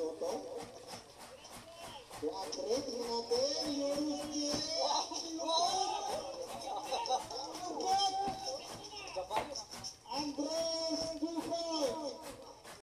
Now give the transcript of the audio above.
soto. Wah, keren teman-teman.